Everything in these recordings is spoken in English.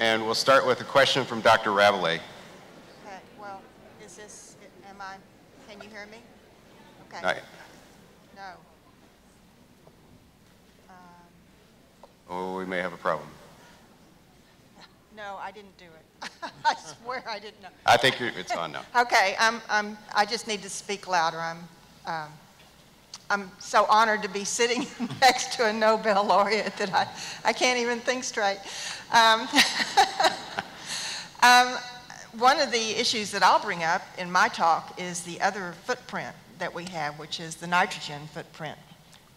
and we'll start with a question from Dr. Rabalais. Okay, well, is this, am I, can you hear me? Okay. Not- No. Um, Oh, we may have a problem. No, I didn't do it. I swear I didn't know. I think it's on now. Okay, I'm, I'm, I just need to speak louder. I'm, um, I'm so honored to be sitting next to a Nobel laureate that I, I can't even think straight. Um, um, one of the issues that I'll bring up in my talk is the other footprint that we have, which is the nitrogen footprint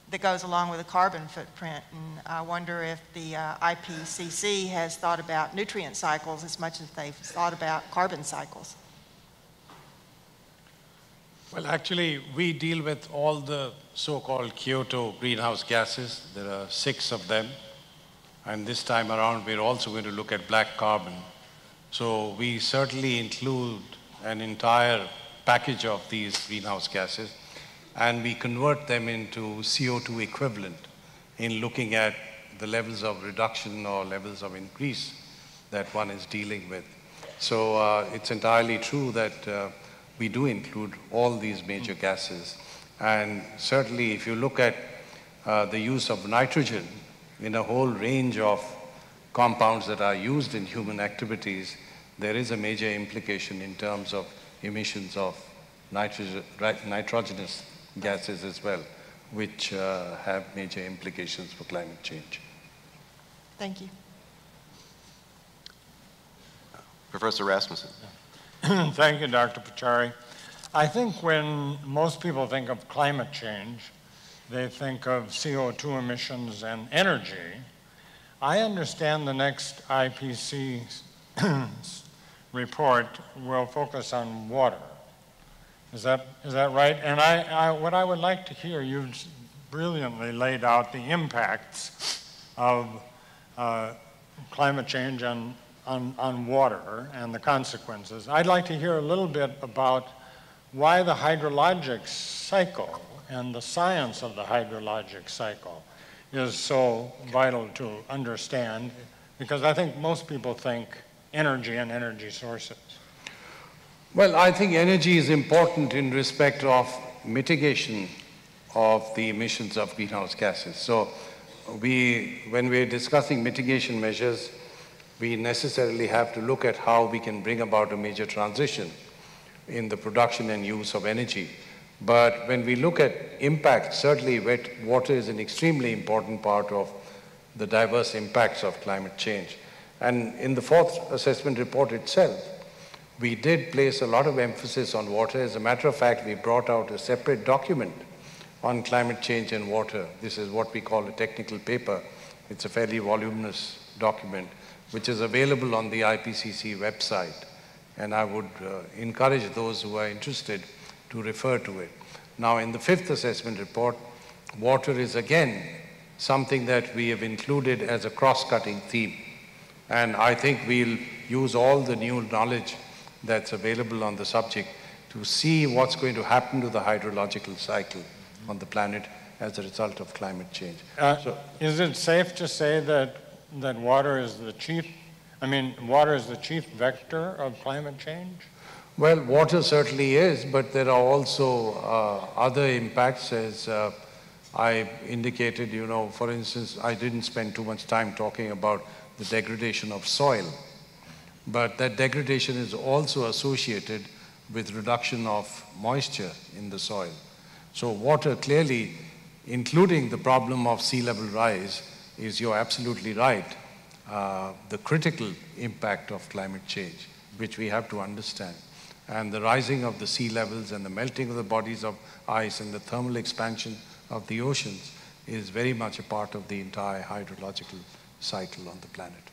that goes along with the carbon footprint. And I wonder if the uh, IPCC has thought about nutrient cycles as much as they've thought about carbon cycles. Well, actually, we deal with all the so-called Kyoto greenhouse gases. There are six of them. And this time around, we're also going to look at black carbon. So we certainly include an entire package of these greenhouse gases, and we convert them into CO2 equivalent in looking at the levels of reduction or levels of increase that one is dealing with. So uh, it's entirely true that uh, we do include all these major gases. And certainly, if you look at uh, the use of nitrogen in a whole range of compounds that are used in human activities, there is a major implication in terms of emissions of nitrogen, nitrogenous gases as well, which uh, have major implications for climate change. Thank you. Professor Rasmussen. Thank you, Dr. Pachauri. I think when most people think of climate change, they think of CO2 emissions and energy. I understand the next IPCC report will focus on water. Is that, is that right? And I, I, what I would like to hear, you've brilliantly laid out the impacts of uh, climate change on, on, on water and the consequences. I'd like to hear a little bit about why the hydrologic cycle and the science of the hydrologic cycle is so vital to understand, because I think most people think energy and energy sources. Well, I think energy is important in respect of mitigation of the emissions of greenhouse gases. So we, when we're discussing mitigation measures, we necessarily have to look at how we can bring about a major transition in the production and use of energy. But when we look at impact, certainly wet water is an extremely important part of the diverse impacts of climate change. And in the fourth assessment report itself, we did place a lot of emphasis on water. As a matter of fact, we brought out a separate document on climate change and water. This is what we call a technical paper. It's a fairly voluminous document, which is available on the IPCC website. And I would uh, encourage those who are interested to refer to it. Now, in the fifth assessment report, water is again something that we have included as a cross-cutting theme. And I think we'll use all the new knowledge that's available on the subject to see what's going to happen to the hydrological cycle on the planet as a result of climate change. Uh, So- Is it safe to say that, that water is the chief, I mean, water is the chief vector of climate change? Well, water certainly is, but there are also uh, other impacts, as uh, I indicated. You know, for instance, I didn't spend too much time talking about the degradation of soil, but that degradation is also associated with reduction of moisture in the soil. So, water clearly, including the problem of sea level rise, is you're absolutely right, uh, the critical impact of climate change, which we have to understand. And the rising of the sea levels and the melting of the bodies of ice and the thermal expansion of the oceans is very much a part of the entire hydrological cycle on the planet.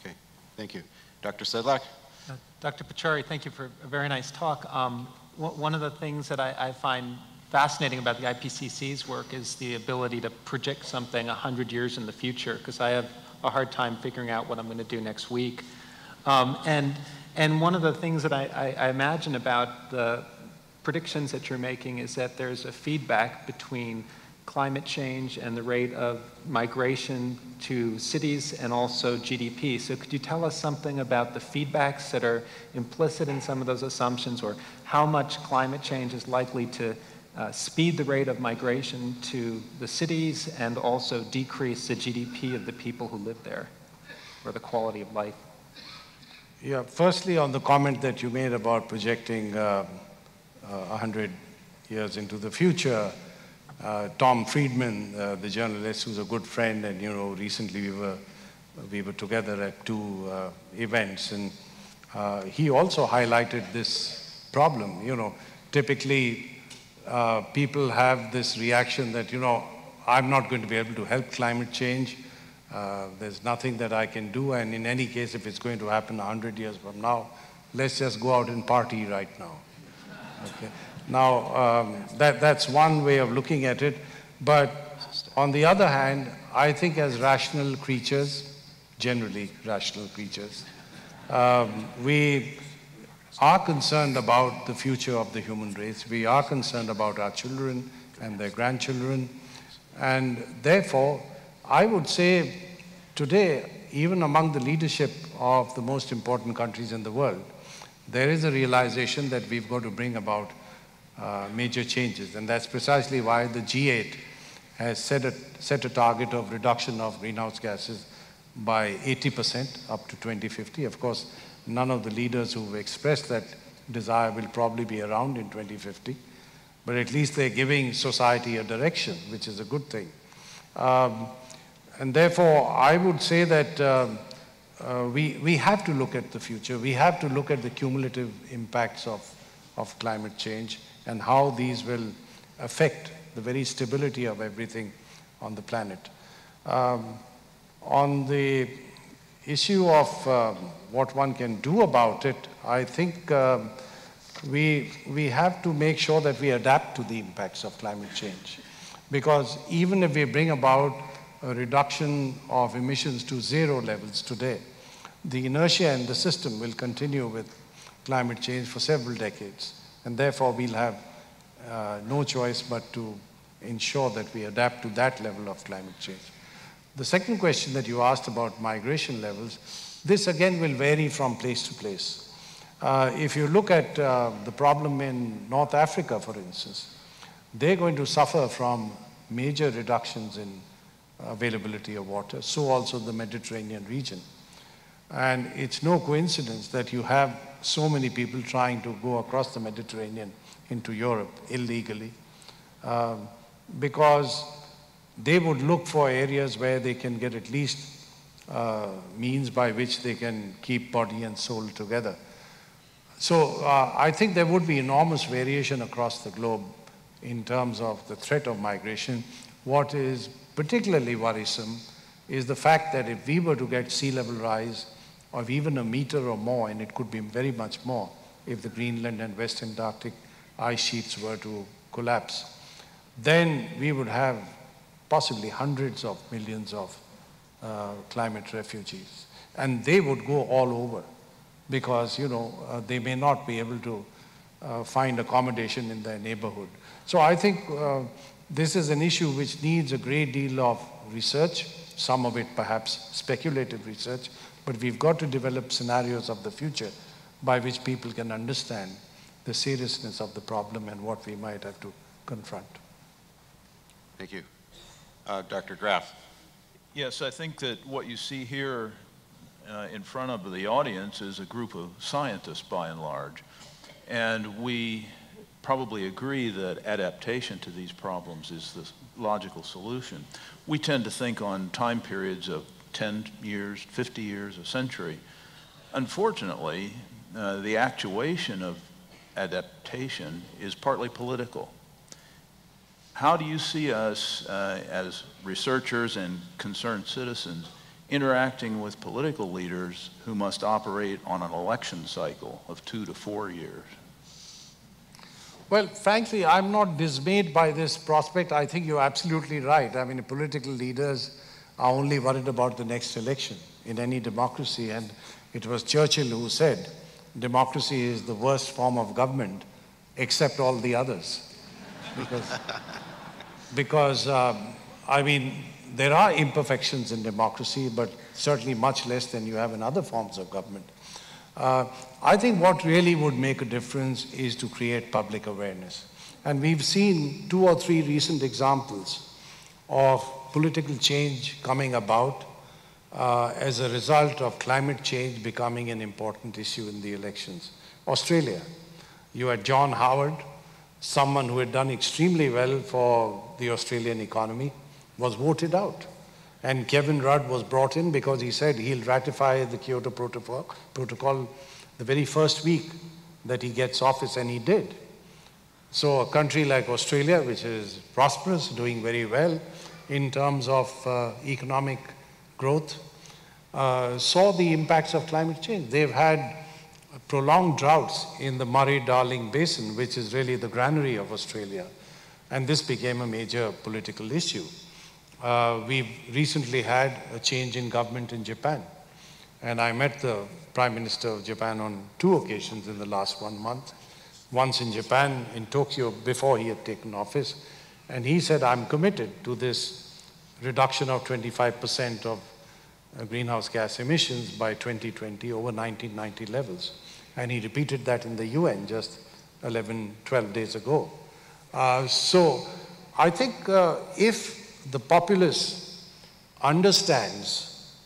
Okay, thank you. Dr. Sedlak? Uh, Dr. Pachauri, thank you for a very nice talk. Um, one one of the things that I, I find fascinating about the IPCC's work is the ability to predict something 100 years in the future, because I have a hard time figuring out what I'm going to do next week. Um, and, and one of the things that I, I, I imagine about the predictions that you're making is that there's a feedback between climate change and the rate of migration to cities and also GDP. So could you tell us something about the feedbacks that are implicit in some of those assumptions or how much climate change is likely to uh, speed the rate of migration to the cities and also decrease the GDP of the people who live there or the quality of life? Yeah, firstly, on the comment that you made about projecting uh, uh, 100 years into the future, uh, Tom Friedman, uh, the journalist who's a good friend, and you know, recently we were, we were together at two uh, events, and he also highlighted this problem. You know, typically uh, people have this reaction that, you know, I'm not going to be able to help climate change. Uh, there's nothing that I can do, and in any case, if it's going to happen 100 years from now, let's just go out and party right now. Okay. Now, um, that, that's one way of looking at it. But on the other hand, I think as rational creatures, generally rational creatures, um, we are concerned about the future of the human race. We are concerned about our children and their grandchildren. And therefore, I would say today, even among the leadership of the most important countries in the world, there is a realization that we've got to bring about uh, major changes. And that's precisely why the G8 has set a, set a target of reduction of greenhouse gases by 80% up to 2050. Of course, none of the leaders who've expressed that desire will probably be around in 2050, but at least they're giving society a direction, which is a good thing. Um, and therefore, I would say that um, uh, we, we have to look at the future. We have to look at the cumulative impacts of, of climate change and how these will affect the very stability of everything on the planet. Um, on the issue of um, what one can do about it, I think um, we, we have to make sure that we adapt to the impacts of climate change. Because even if we bring about a reduction of emissions to zero levels today, the inertia in the system will continue with climate change for several decades. And therefore, we'll have uh, no choice but to ensure that we adapt to that level of climate change. The second question that you asked about migration levels, this again will vary from place to place. Uh, if you look at uh, the problem in North Africa, for instance, they're going to suffer from major reductions in availability of water, so also the Mediterranean region. And it's no coincidence that you have so many people trying to go across the Mediterranean into Europe illegally um, because they would look for areas where they can get at least uh, means by which they can keep body and soul together. So uh, I think there would be enormous variation across the globe in terms of the threat of migration. What is particularly worrisome is the fact that if we were to get sea level rise of even a meter or more, and it could be very much more if the Greenland and West Antarctic ice sheets were to collapse, then we would have possibly hundreds of millions of uh, climate refugees. And they would go all over because, you know, uh, they may not be able to uh, find accommodation in their neighborhood. So I think uh, this is an issue which needs a great deal of research, some of it perhaps speculative research, but we've got to develop scenarios of the future by which people can understand the seriousness of the problem and what we might have to confront. Thank you. Uh, Dr. Graff. Yes, I think that what you see here uh, in front of the audience is a group of scientists by and large. And we probably agree that adaptation to these problems is the logical solution. We tend to think on time periods of 10 years, 50 years, a century. Unfortunately, uh, the actuation of adaptation is partly political. How do you see us uh, as researchers and concerned citizens interacting with political leaders who must operate on an election cycle of two to four years? Well, frankly, I'm not dismayed by this prospect. I think you're absolutely right. I mean, political leaders are only worried about the next election in any democracy. And it was Churchill who said, democracy is the worst form of government except all the others. Because because, um, I mean, there are imperfections in democracy, but certainly much less than you have in other forms of government. Uh, I think what really would make a difference is to create public awareness. And we've seen two or three recent examples of political change coming about uh, as a result of climate change becoming an important issue in the elections. Australia, you had John Howard, someone who had done extremely well for the Australian economy, was voted out. And Kevin Rudd was brought in because he said he'll ratify the Kyoto Protocol, protocol the very first week that he gets office, and he did. So a country like Australia, which is prosperous, doing very well in terms of uh, economic growth, uh, saw the impacts of climate change. They've had prolonged droughts in the Murray-Darling Basin, which is really the granary of Australia. And this became a major political issue. Uh, we've recently had a change in government in Japan. And I met the Prime Minister of Japan on two occasions in the last one month. Once in Japan, in Tokyo, before he had taken office. And he said, I'm committed to this reduction of 25% of greenhouse gas emissions by 2020 over 1990 levels. And he repeated that in the UN just 11, 12 days ago. Uh, so I think uh, if the populace understands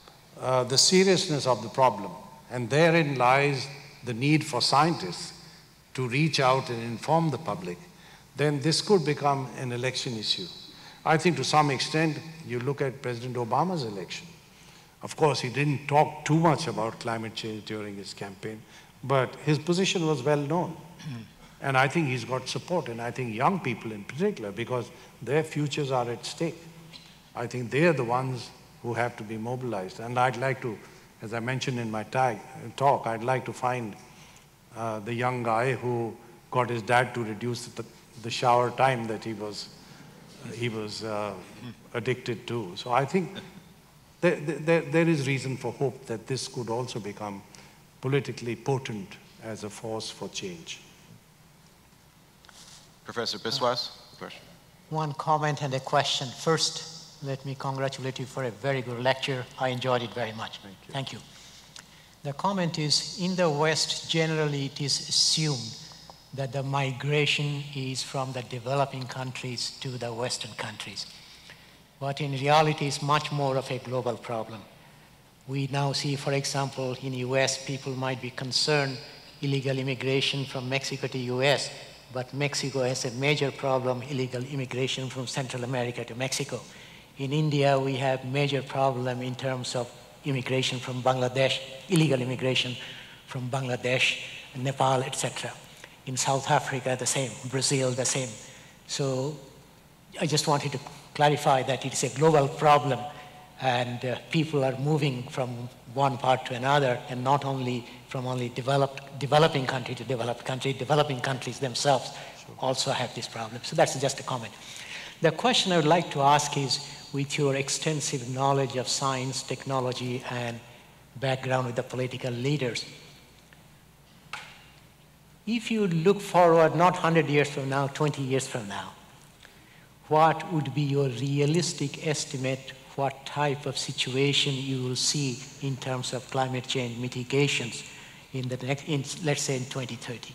uh, the seriousness of the problem, and therein lies the need for scientists to reach out and inform the public, then this could become an election issue. I think to some extent, you look at President Obama's election. Of course, he didn't talk too much about climate change during his campaign, but his position was well known. And I think he's got support, and I think young people in particular, because their futures are at stake. I think they are the ones who have to be mobilized. And I'd like to, as I mentioned in my tag, talk, I'd like to find uh, the young guy who got his dad to reduce the, the shower time that he was, he was uh, addicted to. So I think there, there, there is reason for hope that this could also become politically potent as a force for change. Professor Biswas, question. One comment and a question. First, let me congratulate you for a very good lecture. I enjoyed it very much. Thank you. Thank you. The comment is, in the West, generally it is assumed that the migration is from the developing countries to the Western countries. But in reality, it's much more of a global problem. We now see, for example, in US, people might be concerned illegal immigration from Mexico to US but Mexico has a major problem, illegal immigration from Central America to Mexico. In India, we have major problem in terms of immigration from Bangladesh, illegal immigration from Bangladesh, Nepal, etc. In South Africa, the same. Brazil, the same. So I just wanted to clarify that it is a global problem and uh, people are moving from one part to another and not only from only developed, developing country to developed country, developing countries themselves also have this problem. So that's just a comment. The question I would like to ask is, with your extensive knowledge of science, technology, and background with the political leaders, if you look forward not 100 years from now, 20 years from now, what would be your realistic estimate what type of situation you will see in terms of climate change mitigations in the next, in, let's say in 2030.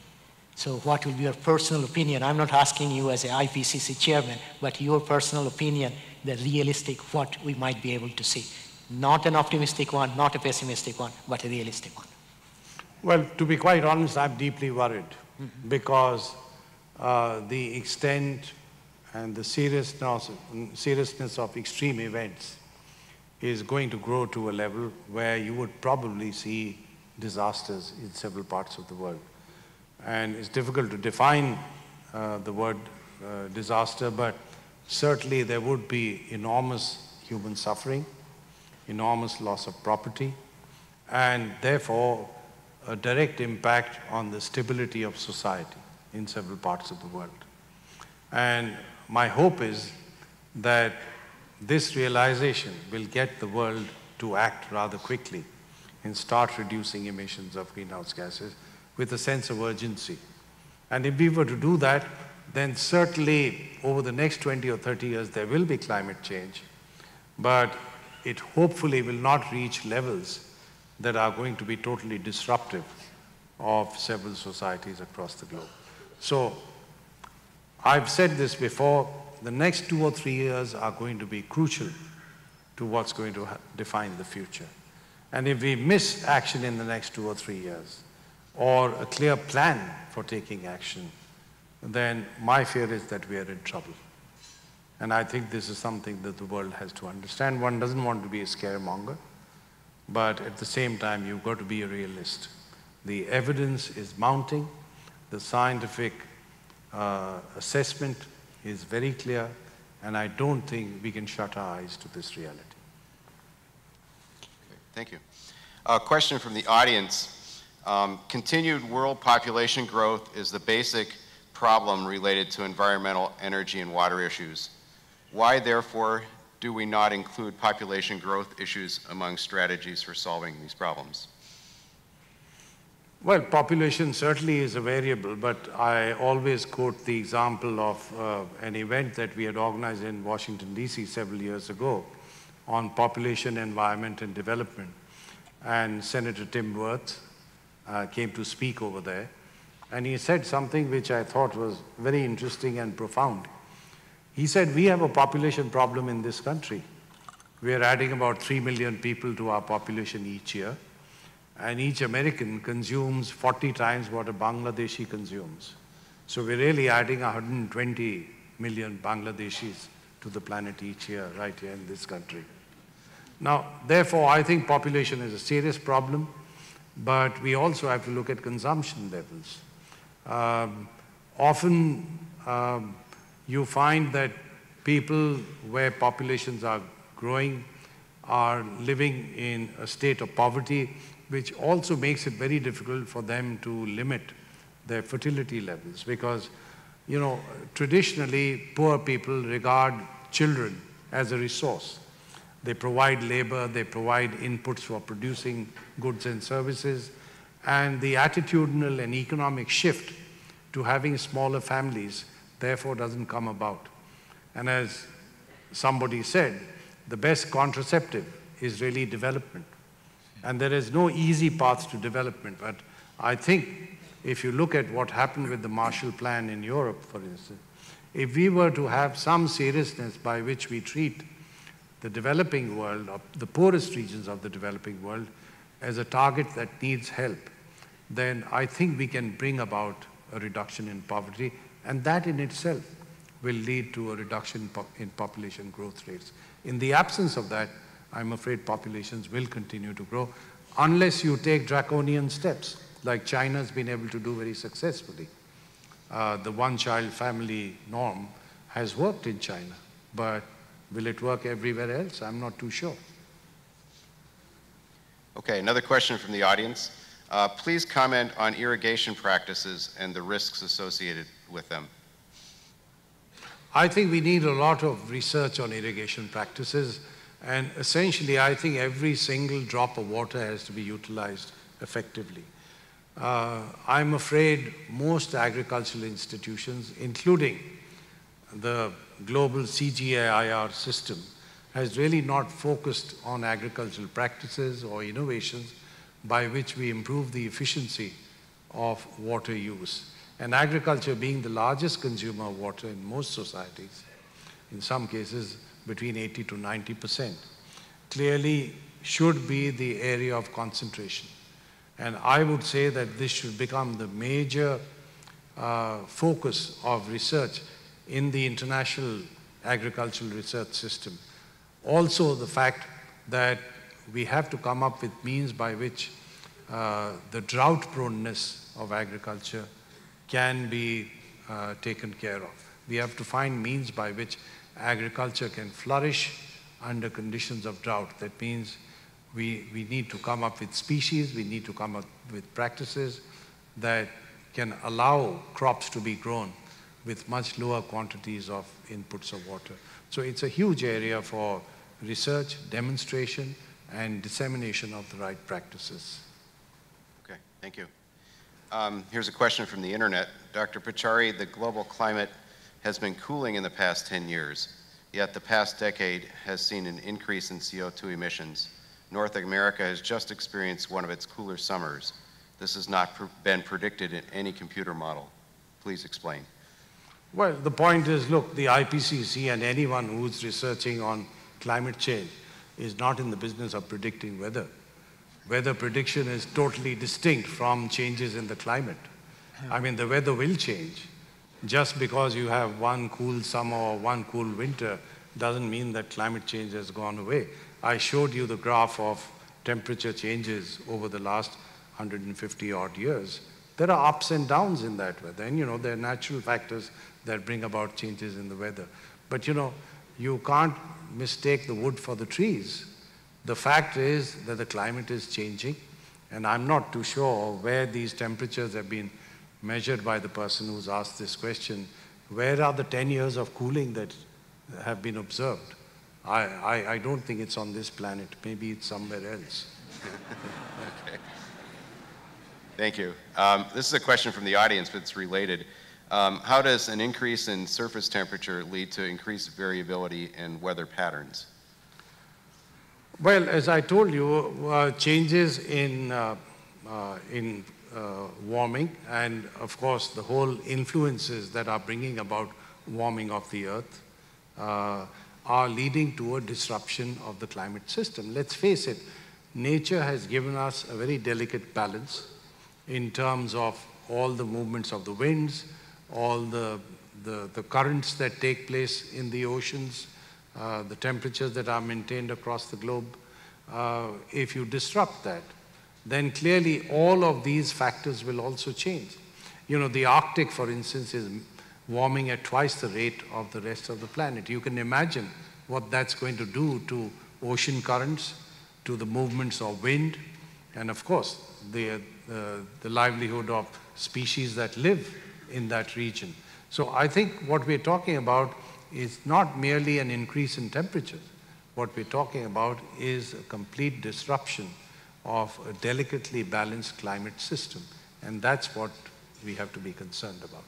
So what will be your personal opinion? I'm not asking you as an IPCC chairman, but your personal opinion, the realistic, what we might be able to see. Not an optimistic one, not a pessimistic one, but a realistic one. Well, to be quite honest, I'm deeply worried mm -hmm. because uh, the extent and the seriousness, seriousness of extreme events is going to grow to a level where you would probably see disasters in several parts of the world. And it's difficult to define uh, the word uh, disaster, but certainly there would be enormous human suffering, enormous loss of property, and therefore a direct impact on the stability of society in several parts of the world. And my hope is that this realization will get the world to act rather quickly and start reducing emissions of greenhouse gases with a sense of urgency. And if we were to do that, then certainly over the next 20 or 30 years there will be climate change, but it hopefully will not reach levels that are going to be totally disruptive of several societies across the globe. So I've said this before, the next two or three years are going to be crucial to what's going to define the future. And if we miss action in the next two or three years, or a clear plan for taking action, then my fear is that we are in trouble. And I think this is something that the world has to understand. One doesn't want to be a scaremonger, but at the same time, you've got to be a realist. The evidence is mounting, the scientific uh, assessment is very clear, and I don't think we can shut our eyes to this reality. Okay, Thank you. A question from the audience. Um, Continued world population growth is the basic problem related to environmental, energy, and water issues. Why, therefore, do we not include population growth issues among strategies for solving these problems? Well, population certainly is a variable, but I always quote the example of uh, an event that we had organized in Washington, D.C. several years ago on population, environment, and development. And Senator Tim Wirth uh, came to speak over there, and he said something which I thought was very interesting and profound. He said, We have a population problem in this country. We are adding about 3 million people to our population each year and each American consumes 40 times what a Bangladeshi consumes. So we're really adding 120 million Bangladeshis to the planet each year, right here in this country. Now, therefore, I think population is a serious problem, but we also have to look at consumption levels. Um, often um, you find that people where populations are growing are living in a state of poverty which also makes it very difficult for them to limit their fertility levels because, you know, traditionally poor people regard children as a resource. They provide labor, they provide inputs for producing goods and services, and the attitudinal and economic shift to having smaller families therefore doesn't come about. And as somebody said, the best contraceptive is really development. And there is no easy path to development. But I think if you look at what happened with the Marshall Plan in Europe, for instance, if we were to have some seriousness by which we treat the developing world, or the poorest regions of the developing world, as a target that needs help, then I think we can bring about a reduction in poverty, and that in itself will lead to a reduction in population growth rates. In the absence of that, I'm afraid populations will continue to grow unless you take draconian steps, like China's been able to do very successfully. Uh, the one-child family norm has worked in China, but will it work everywhere else? I'm not too sure. Okay, another question from the audience. Uh, please comment on irrigation practices and the risks associated with them. I think we need a lot of research on irrigation practices. And essentially, I think every single drop of water has to be utilized effectively. Uh, I'm afraid most agricultural institutions, including the global CGIAR system, has really not focused on agricultural practices or innovations by which we improve the efficiency of water use. And agriculture being the largest consumer of water in most societies, in some cases, between 80 to 90 percent, clearly should be the area of concentration. And I would say that this should become the major uh, focus of research in the international agricultural research system. Also the fact that we have to come up with means by which uh, the drought proneness of agriculture can be uh, taken care of. We have to find means by which agriculture can flourish under conditions of drought. That means we, we need to come up with species, we need to come up with practices that can allow crops to be grown with much lower quantities of inputs of water. So it's a huge area for research, demonstration, and dissemination of the right practices. Okay, thank you. Um, here's a question from the internet. Dr. Pachauri, the global climate has been cooling in the past 10 years, yet the past decade has seen an increase in CO2 emissions. North America has just experienced one of its cooler summers. This has not pr been predicted in any computer model. Please explain. Well, the point is, look, the IPCC and anyone who's researching on climate change is not in the business of predicting weather. Weather prediction is totally distinct from changes in the climate. I mean, the weather will change. Just because you have one cool summer or one cool winter doesn't mean that climate change has gone away. I showed you the graph of temperature changes over the last 150 odd years. There are ups and downs in that weather, and you know, there are natural factors that bring about changes in the weather. But you know, you can't mistake the wood for the trees. The fact is that the climate is changing, and I'm not too sure where these temperatures have been measured by the person who's asked this question. Where are the 10 years of cooling that have been observed? I, I, I don't think it's on this planet. Maybe it's somewhere else. okay. Thank you. Um, this is a question from the audience, but it's related. Um, how does an increase in surface temperature lead to increased variability in weather patterns? Well, as I told you, uh, changes in, uh, uh, in uh, warming and, of course, the whole influences that are bringing about warming of the earth uh, are leading to a disruption of the climate system. Let's face it, nature has given us a very delicate balance in terms of all the movements of the winds, all the, the, the currents that take place in the oceans, uh, the temperatures that are maintained across the globe, uh, if you disrupt that, then clearly all of these factors will also change. You know, the Arctic, for instance, is warming at twice the rate of the rest of the planet. You can imagine what that's going to do to ocean currents, to the movements of wind, and of course, the, uh, the livelihood of species that live in that region. So I think what we're talking about is not merely an increase in temperatures. What we're talking about is a complete disruption of a delicately balanced climate system. And that's what we have to be concerned about.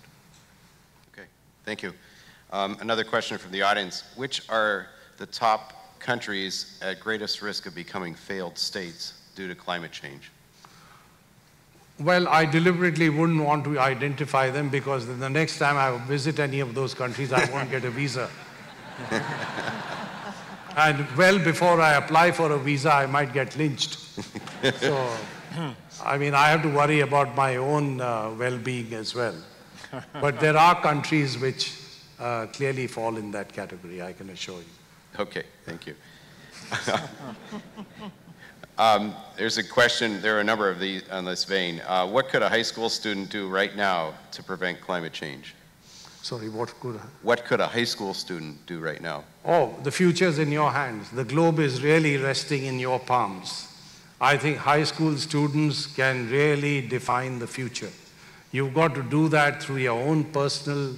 Okay, thank you. Um, another question from the audience. Which are the top countries at greatest risk of becoming failed states due to climate change? Well, I deliberately wouldn't want to identify them because the next time I visit any of those countries, I won't get a visa. and well before I apply for a visa, I might get lynched. so, I mean, I have to worry about my own uh, well-being as well. But there are countries which uh, clearly fall in that category, I can assure you. Okay, thank you. Um, there's a question, there are a number of these on this vein. Uh, what could a high school student do right now to prevent climate change? Sorry, what could? What could a high school student do right now? Oh, the future's in your hands. The globe is really resting in your palms. I think high school students can really define the future. You've got to do that through your own personal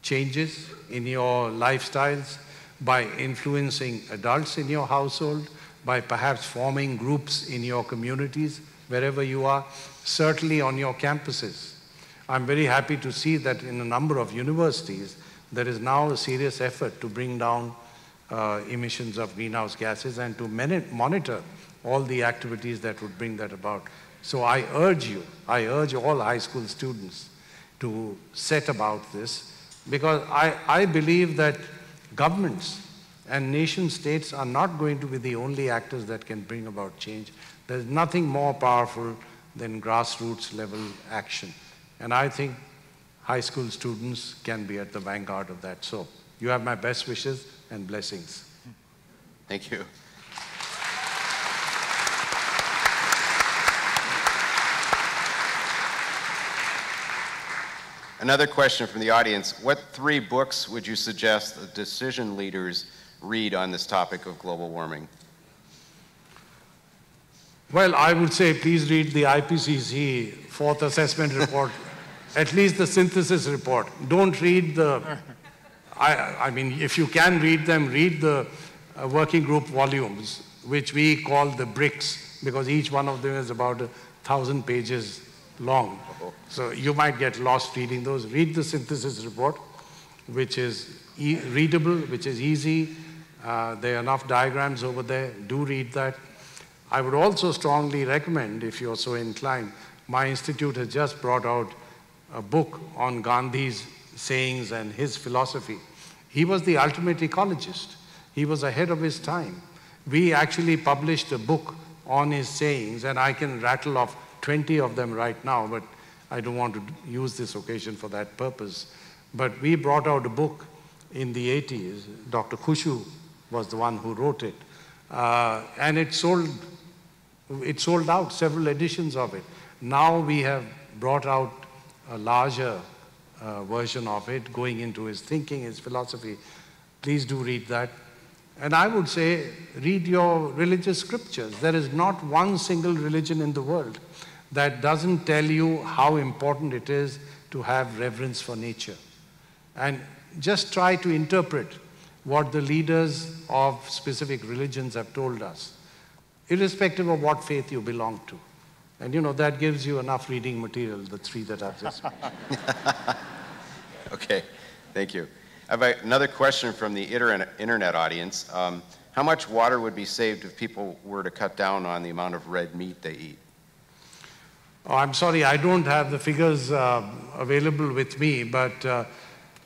changes in your lifestyles, by influencing adults in your household, by perhaps forming groups in your communities, wherever you are, certainly on your campuses. I'm very happy to see that in a number of universities, there is now a serious effort to bring down uh, emissions of greenhouse gases and to monitor all the activities that would bring that about. So I urge you, I urge all high school students to set about this because I, I believe that governments and nation states are not going to be the only actors that can bring about change. There's nothing more powerful than grassroots level action. And I think high school students can be at the vanguard of that. So you have my best wishes and blessings. Thank you. Another question from the audience. What three books would you suggest decision leaders read on this topic of global warming? Well, I would say please read the IPCC fourth assessment report, at least the synthesis report. Don't read the, I, I mean, if you can read them, read the uh, working group volumes, which we call the bricks, because each one of them is about a thousand pages long. So you might get lost reading those. Read the synthesis report, which is e readable, which is easy. Uh, there are enough diagrams over there. Do read that. I would also strongly recommend, if you're so inclined, my institute has just brought out a book on Gandhi's sayings and his philosophy. He was the ultimate ecologist. He was ahead of his time. We actually published a book on his sayings, and I can rattle off 20 of them right now, but I don't want to use this occasion for that purpose. But we brought out a book in the 80s. Dr. Khushu was the one who wrote it. Uh, and it sold, it sold out, several editions of it. Now we have brought out a larger uh, version of it, going into his thinking, his philosophy. Please do read that. And I would say, read your religious scriptures. There is not one single religion in the world that doesn't tell you how important it is to have reverence for nature. And just try to interpret what the leaders of specific religions have told us, irrespective of what faith you belong to. And you know, that gives you enough reading material, the three that I've just mentioned. Okay, thank you. I have another question from the internet, internet audience. Um, how much water would be saved if people were to cut down on the amount of red meat they eat? Oh, I'm sorry, I don't have the figures uh, available with me, but uh,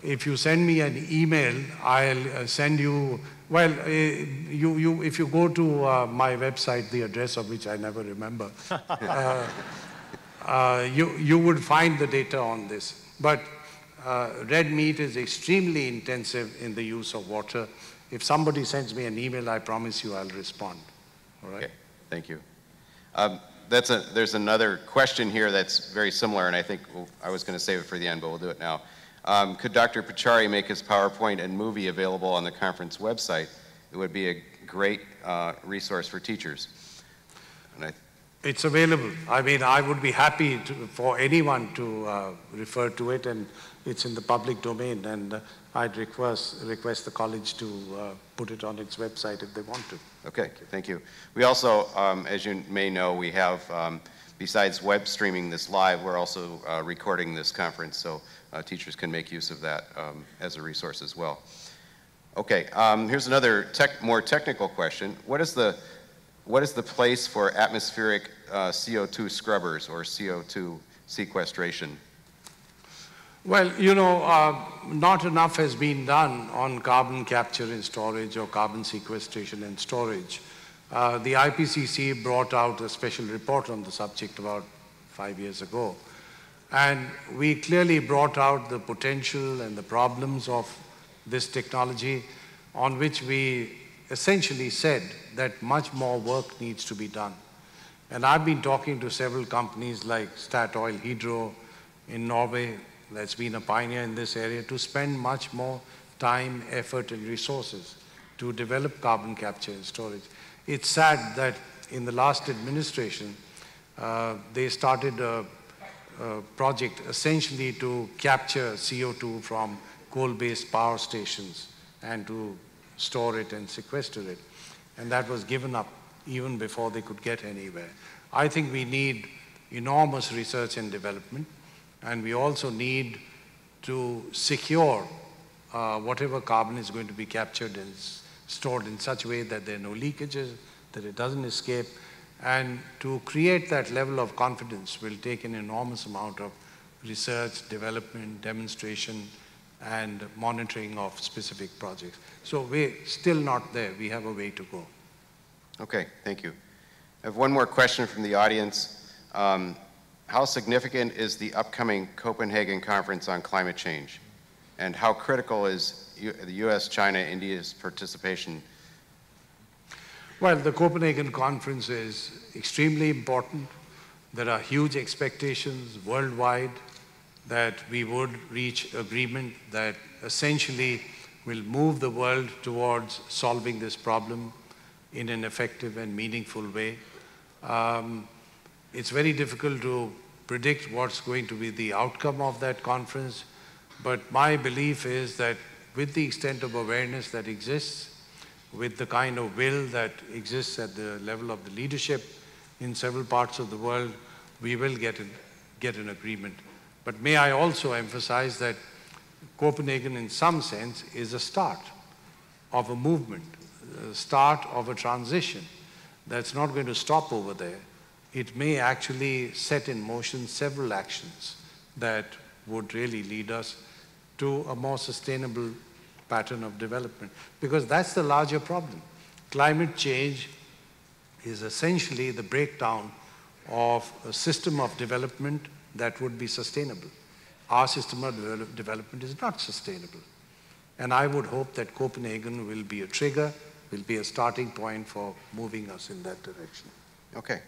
if you send me an email, I'll uh, send you, well, uh, you, you, if you go to uh, my website, the address of which I never remember, uh, uh, you, you would find the data on this. But uh, red meat is extremely intensive in the use of water. If somebody sends me an email, I promise you I'll respond. All right? Okay, thank you. Um, that's a, there's another question here that's very similar, and I think we'll, I was going to save it for the end, but we'll do it now. Um, could Dr. Pachauri make his PowerPoint and movie available on the conference website? It would be a great uh, resource for teachers. And I, It's available. I mean, I would be happy to, for anyone to uh, refer to it, and it's in the public domain. And uh, I'd request request the college to uh, put it on its website if they want to. okay, thank you. We also, um, as you may know, we have, um, besides web streaming this live, we're also uh, recording this conference, so teachers can make use of that um, as a resource as well. Okay, um, here's another tech, more technical question. What is the what is the place for atmospheric uh, CO2 scrubbers or CO2 sequestration? Well, you know, uh, not enough has been done on carbon capture and storage or carbon sequestration and storage. Uh, the IPCC brought out a special report on the subject about five years ago. And we clearly brought out the potential and the problems of this technology on which we essentially said that much more work needs to be done. And I've been talking to several companies like Statoil Hydro in Norway, that's been a pioneer in this area, to spend much more time, effort, and resources to develop carbon capture and storage. It's sad that in the last administration, uh, they started a, a project essentially to capture CO2 from coal-based power stations and to store it and sequester it. And that was given up even before they could get anywhere. I think we need enormous research and development, and we also need to secure uh, whatever carbon is going to be captured and stored in such a way that there are no leakages, that it doesn't escape, and to create that level of confidence will take an enormous amount of research, development, demonstration, and monitoring of specific projects. So we're still not there. We have a way to go. Okay, thank you. I have one more question from the audience. Um, how significant is the upcoming Copenhagen Conference on Climate Change? And how critical is U the US, China, India's participation? Well, the Copenhagen Conference is extremely important. There are huge expectations worldwide that we would reach agreement that essentially will move the world towards solving this problem in an effective and meaningful way. Um, it's very difficult to predict what's going to be the outcome of that conference, but my belief is that with the extent of awareness that exists, with the kind of will that exists at the level of the leadership in several parts of the world, we will get it get an agreement. But may I also emphasize that Copenhagen, in some sense, is a start of a movement, a start of a transition that's not going to stop over there. It may actually set in motion several actions that would really lead us to a more sustainable pattern of development. Because that's the larger problem. Climate change is essentially the breakdown of a system of development that would be sustainable. Our system of develop development is not sustainable. And I would hope that Copenhagen will be a trigger, will be a starting point for moving us in that direction. Okay.